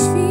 nim